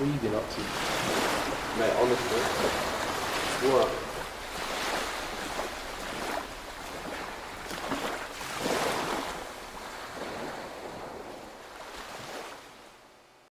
What have you been up to? Mate, honestly, what?